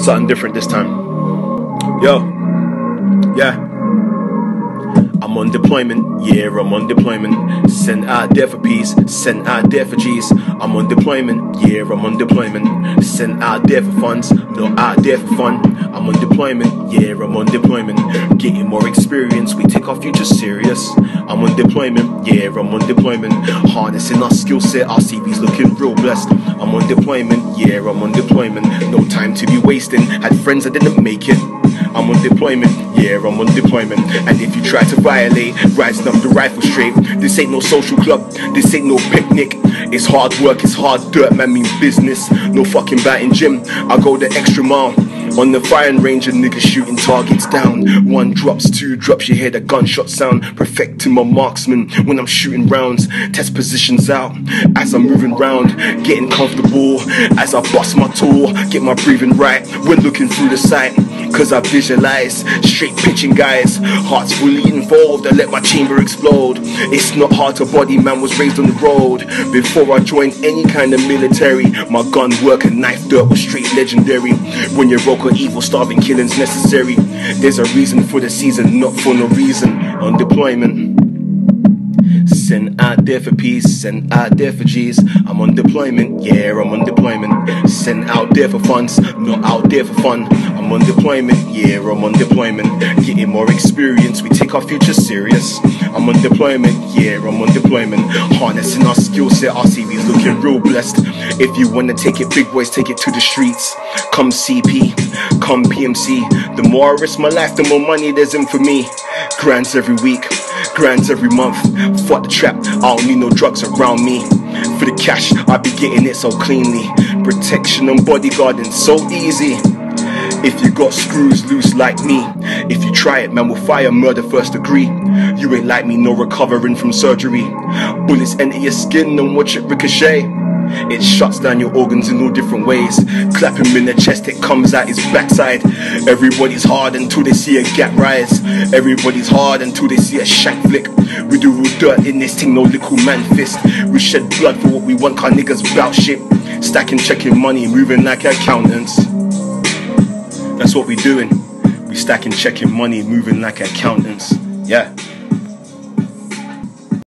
Something different this time. Yo, yeah. I'm on deployment, yeah, I'm on deployment. Sent out there for peace, sent out there for G's. I'm on deployment, yeah, I'm on deployment. Sent out there for funds, not out there for fun. I'm on deployment, yeah, I'm on deployment. Getting more experience, we take our future serious. I'm on deployment, yeah, I'm on deployment. Harnessing our skill set, our CV's looking real blessed. I'm on deployment, yeah, I'm on deployment. No time to be wasting, had friends that didn't make it. I'm on deployment, yeah, I'm on deployment. And if you try to violate, rising up the rifle straight. This ain't no social club, this ain't no picnic. It's hard work, it's hard dirt, man means business. No fucking batting gym, I go the extra mile. On the firing range, a nigga shooting targets down. One drops, two drops, you hear the gunshot sound. Perfecting my marksman when I'm shooting rounds. Test positions out as I'm moving round, getting comfortable as I bust my tool. Get my breathing right when looking through the sight. Cause I visualize straight pitching guys, hearts fully involved. I let my chamber explode. It's not hard to body, man was raised on the road. Before I joined any kind of military, my gun work and knife dirt was straight legendary. When you rock or evil, starving killing's necessary. There's a reason for the season, not for no reason. On deployment. Sent out there for peace, sent out there for G's. I'm on deployment, yeah, I'm on deployment. Sent out there for funds, not out there for fun. I'm on deployment, yeah, I'm on deployment. Getting more experience, we take our future serious. I'm on deployment, yeah, I'm on deployment. Harnessing our skill set, our CV's looking real blessed. If you wanna take it, big boys, take it to the streets. Come CP, come PMC. The more I risk my life, the more money there's in for me. Grants every week, grants every month. Fuck the trap, I don't need no drugs around me. For the cash, I be getting it so cleanly. Protection and bodyguarding so easy. If you got screws loose like me, if you try it, man, we'll fire murder first degree. You ain't like me, no recovering from surgery. Bullets enter your skin and watch it ricochet. It shuts down your organs in all different ways. Clap him in the chest, it comes out his backside. Everybody's hard until they see a gap rise. Everybody's hard until they see a shank flick. We do real dirt in this thing, no little man fist. We shed blood for what we want, car niggas bout shit. Stacking, checking money, moving like accountants. That's what we doing. We stacking, checking money, moving like accountants. Yeah.